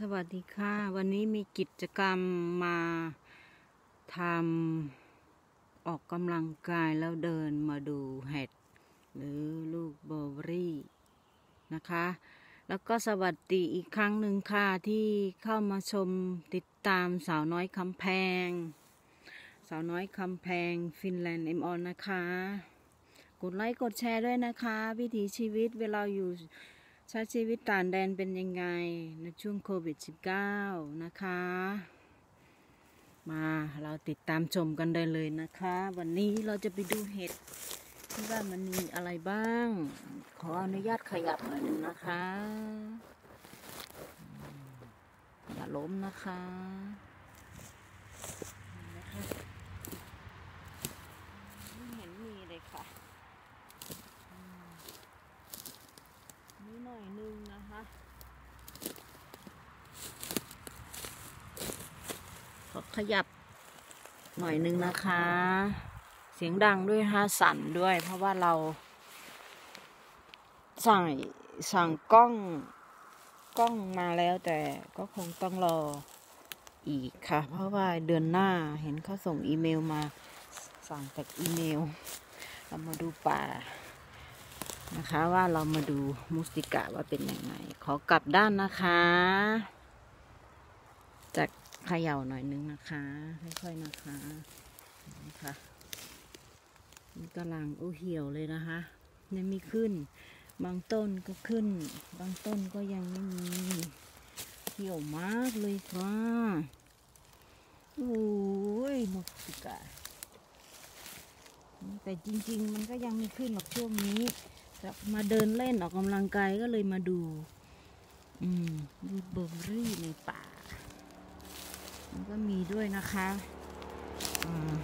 สวัสดีค่ะ วันนี้มีกิจกรรมมาทำออกกำลังกายแล้วเดินมาดูเห็ดหรือลูกเบอร์รี่นะคะ แล้วก็สวัสดีอีกครั้งหนึ่งค่ะที่เข้ามาชมติดตามสาวน้อยคำแพง สาวน้อยคำแพงฟินแลนด์เอ็มออนนะคะ กดไลค์กดแชร์ด้วยนะคะ วิถีชีวิตเวลาอยู่ ใช้ชีวิตต่างแดนเป็นยังไงในช่วงโควิด -19 นะคะ มาเราติดตามชมกันได้เลยนะคะ วันนี้เราจะไปดูเห็ดที่ว่ามันมีอะไรบ้าง ขออนุญาตขยับหน่อยหนึงนะคะ อย่าล้มนะคะนะคะไม่เห็นมีเลยค่ะ หน่อยนึงนะคะขอขยับหน่อยนึงนะคะ เสียงดังด้วยฮะสั่นด้วย เพราะว่าเรา สั่งสั่งกล้องกล้องมาแล้วแต่ก็คงต้องรออีกค่ะ เพราะว่าเดือนหน้าเห็นเขาส่งอีเมลมา สั่งจากอีเมล เรามาดูป่า นะคะว่าเรามาดูมุสติกะว่าเป็นยังไง ขอกลับด้านนะคะจะเขย่าหน่อยนึงนะคะค่อยๆนะคะนะคะนี่กำลังโอ้เหี่ยวเลยนะคะยังม่ขึ้น บางต้นก็ขึ้น บางต้นก็ยังไม่มีเหี่ยวมากเลยค่ะโอ้ยมุสติกะแต่จริง ๆ มันก็ยังไม่ขึ้นหรอกช่วงนี้ จะมาเดินเล่นออกกำลังกายก็เลยมาดู อืมดูเบอร์รี่ในป่า มันก็มีด้วยนะคะอ่า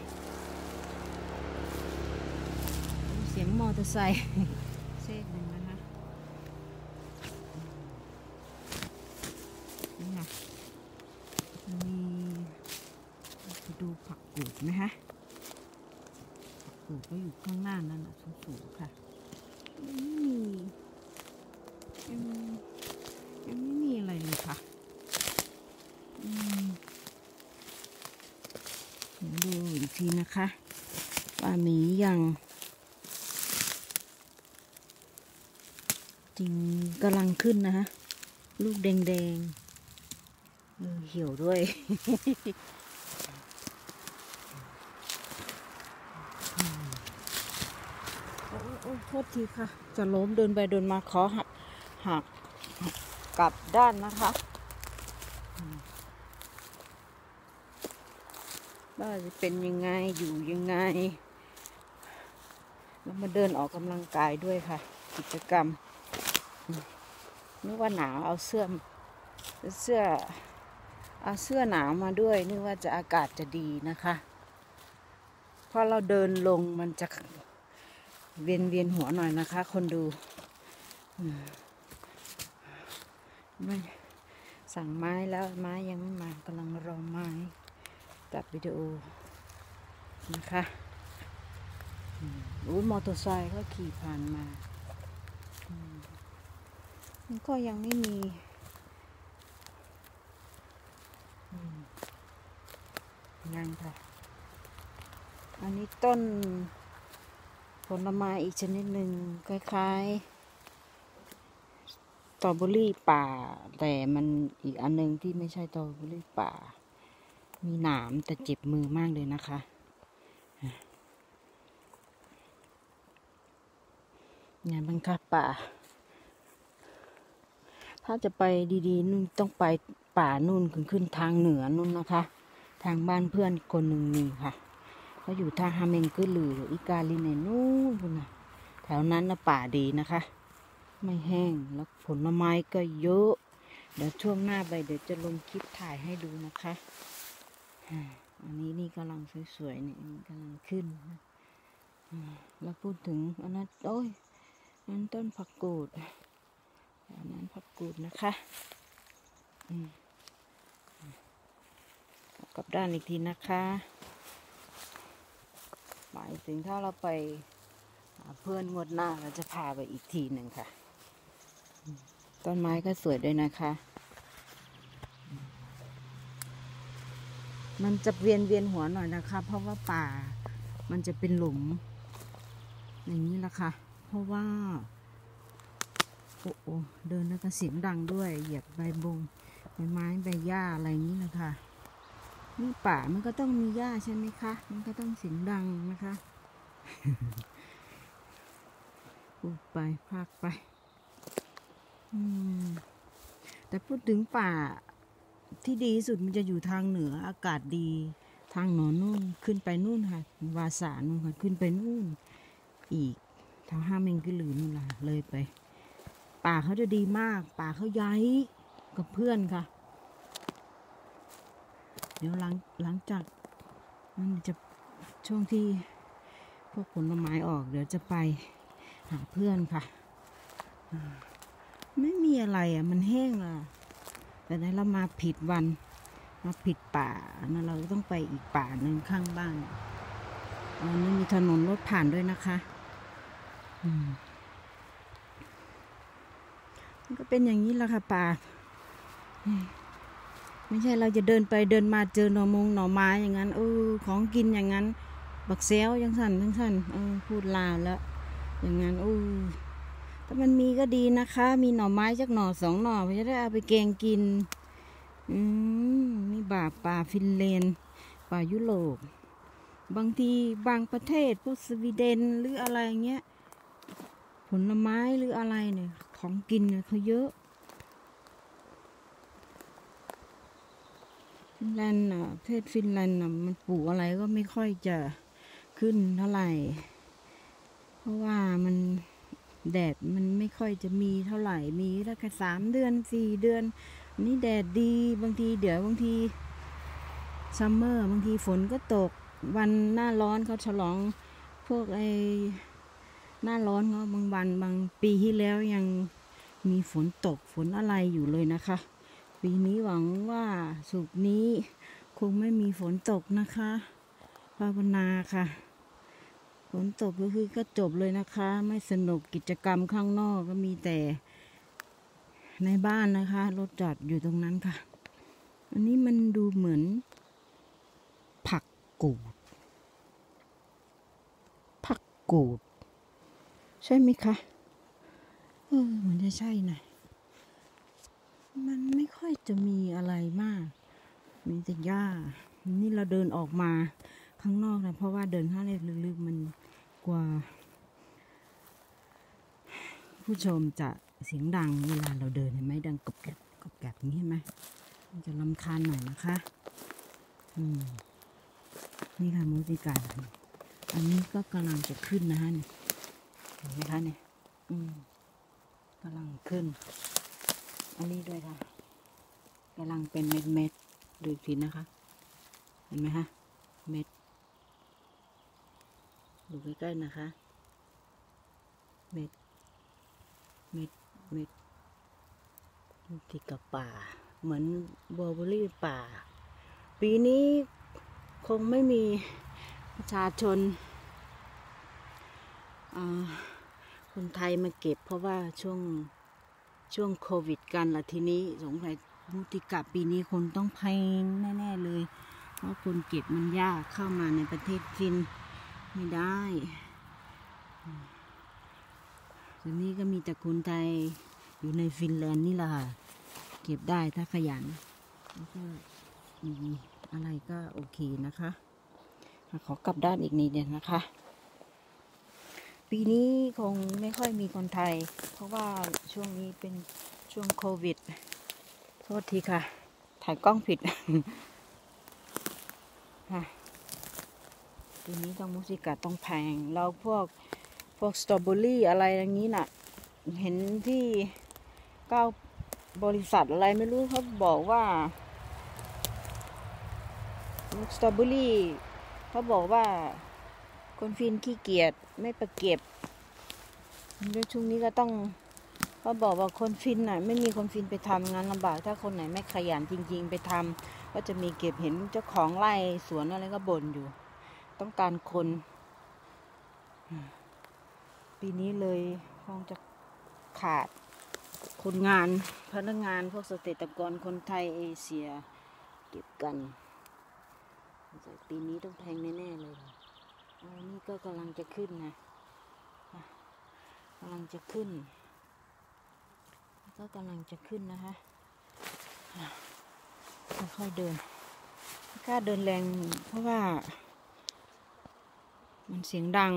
เสียงมอเตอร์ไซค์เซกหนึ่งนะคะนี่ค่ะมีไปดูผักกูดไหมคะผักกูดก็อยู่ข้างหน้านั่นแหละสูงๆค่ะ ยังไม่มียังยังไม่มีอะไรเลยค่ะอืมเดี๋ยวดูอีกทีนะคะว่ามียังจริงกำลังขึ้นนะฮะ ลูกแดงๆเออเหี่ยวด้วย โอ้ย โทษทีค่ะ จะล้มเดินไปเดินมาขอหักหักกลับด้านนะคะว่าจะเป็นยังไงอยู่ยังไงแล้วมาเดินออกกำลังกายด้วยค่ะ กิจกรรมอืมนึกว่าหนาวเอาเสื้อเสื้อเอาเสื้อหนาวมาด้วยนึกว่าจะอากาศจะดีนะคะพอเราเดินลงมันจะ เวียนเวียนหัวหน่อยนะคะ คนดูไม่สั่งไม้แล้วไม้ยังไม่มากำลังรอไม้ตัดวิดีโอนะคะอู้มอเตอร์ไซค์ก็ขี่ผ่านมามันก็ยังไม่มีอืมยังค่ะ อันนี้ต้น ลไม้อีกชนิดหนึ่งคล้ายๆสตรอเบอรี่ป่า แต่มันอีกอันหนึงที่ไม่ใช่สตรอเบอรี่ป่า มีหนามแต่เจ็บมือมากเลยนะคะงานบังคับป่า ถ้าจะไปดีๆนู่นต้องไปป่านู่นขึ้นขึ้นทางเหนือนู่นนะคะ ทางบ้านเพื่อนคนหนึ่งมีค่ะ เขาอยู่ทางฮาเมงกือหรืออีกาลินเนนู่นพุ่นนะแถวนั้นนะป่าดีนะคะ ไม่แห้งแล้วผลไม้ก็เยอะ เดี๋ยวช่วงหน้าไปเดี๋ยวจะลงคลิปถ่ายให้ดูนะคะอันนี้นี่กำลังสวยๆนี่กำลังขึ้นนะอ่าแล้วพูดถึงอันนั้นโอ้ยนั้นต้นผักกูดอันนั้นผักกูดนะคะกลับด้านอีกทีนะคะ จริงถ้าเราไปเพื่อนงวดหน้าเราจะพาไปอีกทีหนึ่งค่ะ ต้นไม้ก็สวยด้วยนะคะ มันจะเวียนเวียนหัวหน่อยนะคะ เพราะว่าป่ามันจะเป็นหลุม อย่างนี้ละคะ่ะ เพราะว่า โอ้โอเดินแล้วก็เสียงดังด้วย เหยียบใบบงใบไม้ใบหญ้าอะไรอย่างนี้นะคะ นี่ป่ามันก็ต้องมีหญ้าใช่ไหมคะ มันก็ต้องเสียงดังนะคะพูดไปพากไป อืม แต่พูดถึงป่าที่ดีสุดมันจะอยู่ทางเหนืออากาศดี ทางหนอนนู่นขึ้นไปนู่นค่ะ วาสานู่นค่ะ ขึ้นไปนู่น อีกทางห้าเมงกิลือนู่นล่ะ เลยไป ป่าเขาจะดีมาก ป่าเขาย้ายกับเพื่อนค่ะ เดี๋ยวหลังหลังจากมันจะช่วงที่พวกผลไม้ออกเดี๋ยวจะไปหาเพื่อนค่ะ ไม่มีอะไรอะ มันแห้งอะ แต่นั้นเรามาผิดวันมาผิดป่านะเราต้องไปอีกป่าหนึ่งข้างบ้านอันนี้มีถนนรถผ่านด้วยนะคะอืมมันก็เป็นอย่างนี้แหละค่ะป่า ไม่ใช่เราจะเดินไปเดินมาเจอหน่อมงหน่อไม้อย่างนั้นเออของกินอย่างนั้น บักเซลยังสั่นยังสั่นเออพูดลาวแล้ว อย่างนั้นโอ้ถ้ามันมีก็ดีนะคะ มีหน่อไม้จักหน่อสองหน่อเพื่อจะได้เอาไปแกงกิน อืมนี่บาป่าฟินแลนด์ป่ายุโรปบางทีบางประเทศพวกสวีเดนหรืออะไรเงี้ยผลไม้หรืออะไรเนี่ยของกินเนี่ยเขาเยอะ ฟินแลนด์น่ะประเทศฟินแลนด์น่ะมันปลูกอะไรก็ไม่ค่อยจะขึ้นเท่าไหร่ เพราะว่ามันแดดมันไม่ค่อยจะมีเท่าไหร่ มีได้แค่สามเดือนสี่เดือนนี่แดดดีบางทีเดี๋ยวบางที summer บางทีฝนก็ตก วันหน้าร้อนเขาฉลองพวกไอหน้าร้อนเขาบางวันบางปีที่แล้วยังมีฝนตกฝนอะไรอยู่เลยนะคะ ปีนี้หวังว่าสุกนี้คงไม่มีฝนตกนะคะภาวนาค่ะ ฝนตกก็คือก็จบเลยนะคะ ไม่สนุกกิจกรรมข้างนอกก็มีแต่ ในบ้านนะคะรถจอดอยู่ตรงนั้นค่ะ อันนี้มันดูเหมือน ผักกูด ผักกูด ใช่ไหมคะ เออมันจะใช่นะ มันไม่ค่อยจะมีอะไรมาก มีแต่หญ้า นี่เราเดินออกมาข้างนอกนะเพราะว่าเดินข้างในลึกๆมันกลัวผู้ชมจะเสียงดังเวลาเราเดินเห็นไหมดังกรบแกรบกรอบแกบอย่างนี้เห็นไหมมันจะลำคาญหน่อยนะคะ อืม นี่ค่ะมูสิกาอันนี้ก็กำลังจะขึ้นนะฮะเนี่ยเห็นไหมคะเนี่ย อืมกำลังขึ้น อันนี้ด้วยค่ะกำลังเป็นเม็ดเม็ดๆดูอีกทีนะคะ เห็นไหมคะเม็ด ดูใกล้ๆนะคะ เม็ด เม็ด เม็ดติดกับป่า เหมือนบอเบอรี่ป่า ปีนี้คงไม่มีประชาชนคนไทยมาเก็บเพราะว่าช่วง ช่วงโควิดกันละทีนี้สงสัยมุติกะปีนี้คนต้องแพงแน่ๆเลย เพราะคนเก็บมันยากเข้ามาในประเทศฟินไม่ได้ทีนี้ก็มีแต่คนไทยอยู่ในฟินแลนด์นี่แหละค่ะ เก็บได้ถ้าขยันแล้วก็มีอะไรก็โอเคนะคะ ขอกลับด้านอีกนิดเดียวนะคะ ปีนี้คงไม่ค่อยมีคนไทย เพราะว่าช่วงนี้เป็นช่วงโควิด โทษทีค่ะ ถ่ายกล้องผิดปีนี้ต้องมุสิกาต้องแพง แล้วพวกพวกสตรอเบอรี่อะไรอย่างนี้น่ะ เห็นที่เก้าบริษัทอะไรไม่รู้เขาบอกว่าสตรอเบอรี่เขาบอกว่า คนฟินขี้เกียจไม่ประเก็บแล้วช่วงนี้ก็ต้องเขาบอกว่าคนฟินน่ะไม่มีคนฟินไปทำงานลำบาก ถ้าคนไหนไม่ขยันจริง ๆ ไปทำก็จะมีเก็บเห็นเจ้าของไร่สวนอะไรก็บ่นอยู่ ต้องการคน ปีนี้เลยคงจะขาดคนงานพนักงานพวกสเตตกรคนไทยเอเชีย เก็บกัน ปีนี้ต้องแพงแน่ ๆ เลย นนี้ก็กำลังจะขึ้นนะกำลังจะขึ้น ก็กำลังจะขึ้นนะคะค่อยๆเดินกล้าเดินแรงเพราะว่า มันเสียงดัง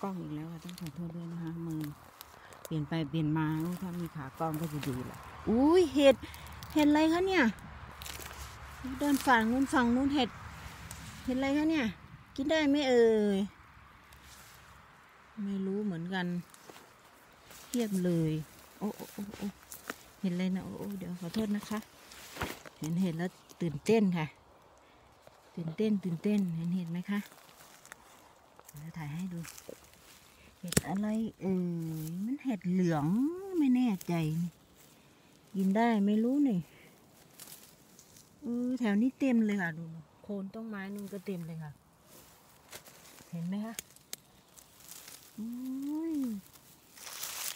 กล้องอีกแล้วต้องขอโทษด้วยนะคะมือเปลี่ยนไปเปลี่ยนมาถ้ามีขากล้องก็จะดีแหละอุ้ยเห็ดเห็ดอะไรคะเนี่ย เดินฝั่งนู้นฝั่งนู้นเห็ด เห็ดอะไรคะเนี่ย กินได้ไหมเอ่ย ไม่รู้เหมือนกันเทียบเลย โอ้โอ้โอ้โอเห็นอะไรนะโอ้โอ้เดี๋ยวขอโทษนะคะ เห็นเห็ดแล้วตื่นเต้นค่ะ ตื่นเต้นตื่นเต้นเห็นเห็ดไหมคะเดี๋ยวถ่ายให้ดู เห็ดอะไรเอ่ยมันเห็ดเหลืองไม่แน่ใจกินได้ไม่รู้นี่เออแถวนี้เต็มเลยค่ะดู โคนต้นไม้นู่นก็เต็มเลยค่ะ เห็นไหมคะโอ้ย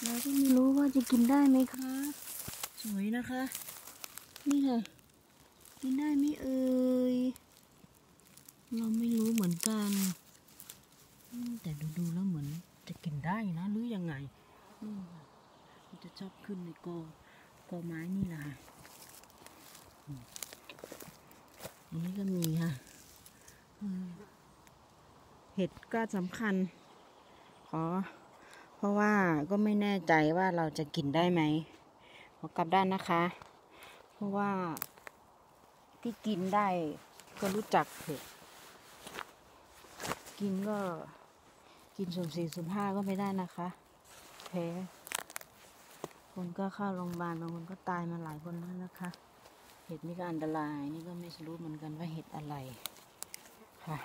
เราก็ไม่รู้ว่าจะกินได้ไหมคะ สวยนะคะ นี่ค่ะ กินได้ไหมเอ่ย เราไม่รู้เหมือนกันอืมแต่ดูดูๆแล้วเหมือนจะกินได้นะหรือยังไงนี่ค่ะมันจะชอบขึ้นในกอกอไม้นี่แหละค่ะอืมอั นนี้ก็มีค่ะ เห็ดก็สำคัญ ขอ เพราะว่าก็ไม่แน่ใจว่าเราจะกินได้ไหมขอกลับด้านนะคะ เพราะว่าที่กินได้ก็รู้จักเห็ด กินก็กินสุ่มสี่สุ่มห้าก็ไม่ได้นะคะแพ้คนก็เข้าโรงพยาบาลบางคนก็ตายมาหลายคนแล้วนะคะ ห็ดนี่ก็อันตราย นี่ก็ไม่รู้เหมือนกันว่าเห็ดอะไร ค่ะ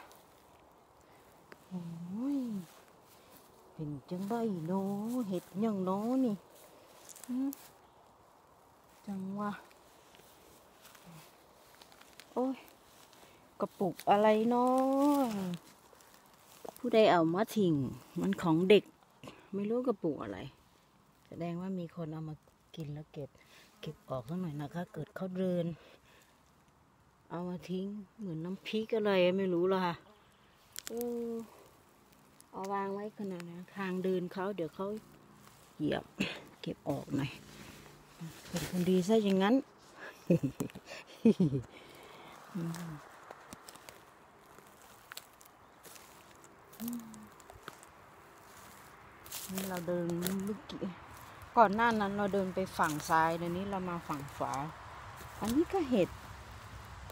โอ้ยเห็นจังได้โนเห็ดยังโนนี่จังวะโอ้ยกระปุกอะไรเนาะผู้ใดเอามาทิ้งมันของเด็ก ไม่รู้กระปุกอะไร แสดงว่ามีคนเอามากินแล้วเก็บ ก็บออกสักหน่อยนะคะ เกิดเขาเดิน เอามาทิ้งเหมือนน้ำพริกอะไรไม่รู้ละค่ะเอาวางไว้ขนาดนั้ทางเดินเขาเดี๋ยวเขาเหยียบ เก็บออกหน่อยเป็นคนดีซะอย่างนั้นนี่เราเดินเมื่อกี้ ก่อนหน้านั้นเราเดินไปฝั่งซ้ายเดี๋ยวนี้เรามาฝั่งขวา อันนี้ก็เห็ด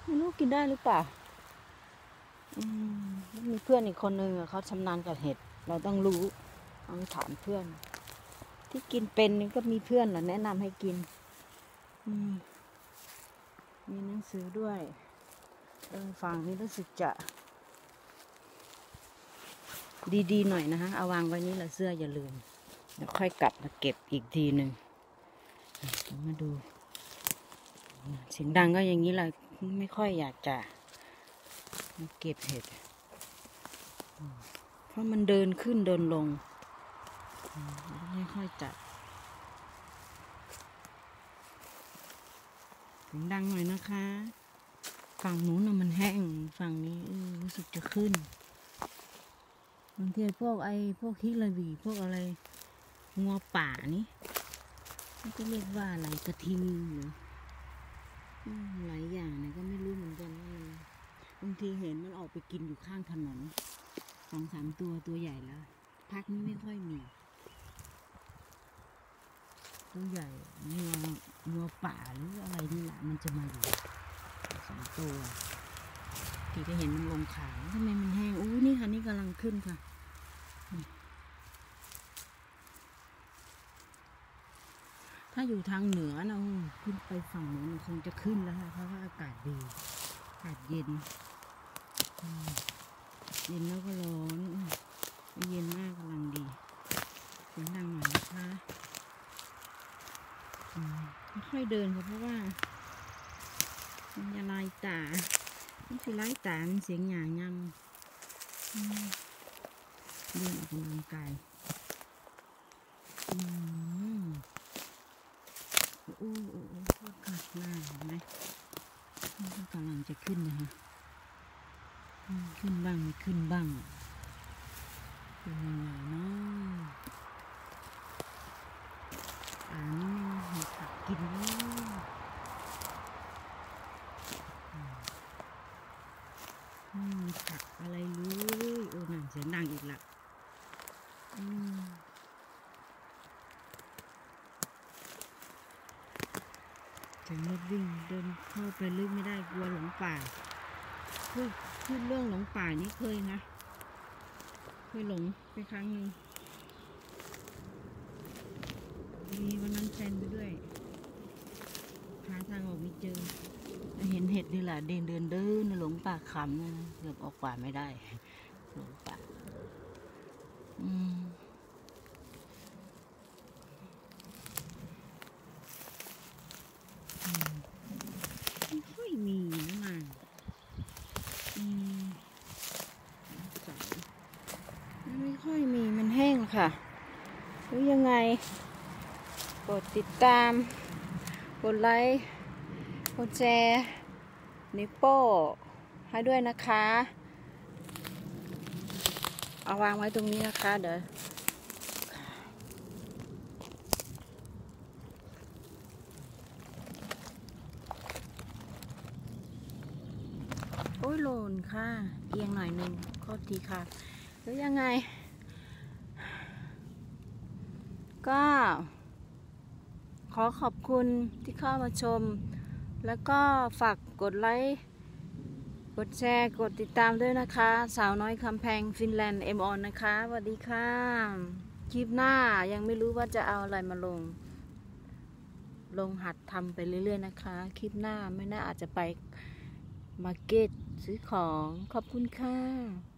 ไม่รู้กินได้หรือเปล่าอืมมีเพื่อนอีกคนนึงเขาชำนาญกับเห็ด เราต้องรู้ต้องถามเพื่อน ที่กินเป็นนี่ก็มีเพื่อนแหละแนะนำให้กิน อืมมีหนังสือด้วยเออฝั่งนี้รู้สึกจะ ดีๆหน่อยนะคะเอาวางไว้นี่แหละเสื้ออย่าลืม เดี๋ยวค่อยกลับมาเก็บอีกทีหนึ่งมาดู เสียงดังก็อย่างนี้แหละไม่ค่อยอยากจะมาเก็บเห็ด เพราะมันเดินขึ้นเดินลง ไม่ค่อยจัดเสียงดังหน่อยนะคะฝั่งนู้นน่ะมันแห้งฝั่งนี้รู้สึกจะขึ้นบางทีพวกไอ้พวกฮิลาบีพวกอะไร งัวป่านี่มันก็เรียกว่าอะไรกระทิงหรือหลายอย่างเนี่ยก็ไม่รู้เหมือนกันว่ามันบางทีเห็นมันออกไปกินอยู่ข้างถนนสองสามตัวตัวใหญ่แล้วพักนี้ไม่ค่อยมี ตัวใหญ่งัวงัวป่าหรืออะไรนี่แหละมันจะมาอยู่สองตัวที่ก็เห็นมันลงขาวทำไมมันแห้งอู้นี่ค่ะนี่กำลังขึ้นค่ะ ถ้าอยู่ทางเหนือนะขึ้นไปฝั่งโน้นมันคงจะขึ้นแล้วค่ะเพราะว่าอากาศดี อากาศเย็น เย็นแล้วก็ร้อนไม่เย็นมากกำลังดีเสียงดังหน่อยนะคะอืมค่อยเดินค่ะเพราะว่า มันจะลายตามันสิไล่ตามันเสียงหยางยำอืมเดินออกกำลังกายอืม อ้โอ้โอ้โอ้กัดหน้าเห็นไหมนี่ก็กำลังจะขึ้นนะคะขึ้นบ้างไม่ขึ้นบ้างเป็นยังไงเนาะป่านี้มีผักกินเนาะอืมไม่มีผักอะไรเลยโอ้นั่นเสียงดังอีกละ จะงดวิ่งเดินเข้าไปลึกไม่ได้กลัวหลงป่าพูดพูดเรื่องหลงป่านี่เคยนะเคยหลงไปครั้งหนึ่งมีวันนั้นแฟนไปด้วยหาทางออกไม่เจอ เห็นเห็ดนี่แหละเดินเดินเดินหลงป่าขำเกือบออกป่าไม่ได้ หลงป่า อืมค่อยมีนะมันอืมสองไมีมันแห้งค่ะหรือยังไงกดติดตาม กดไลค์กดแชร์นิโป้ให้ด้วยนะคะ เอาวางไว้ตรงนี้นะคะ เดี๋ยวโอ้ยโหลนค่ะ เอียงหน่อยหนึ่งโทษทีค่ะ หรือยังไง ก็ขอขอบคุณที่เข้ามาชม แล้วก็ฝากกดไลค์ กดแชร์ กดติดตามด้วยนะคะ สาวน้อยคำแพงฟินแลนด์เอ็มออนนะคะสวัสดีค่ะ คลิปหน้ายังไม่รู้ว่าจะเอาอะไรมาลง ลงหัดทำไปเรื่อยๆนะคะ คลิปหน้าไม่น่าอาจจะไปมาร์เก็ตซื้อของขอบคุณค่ะ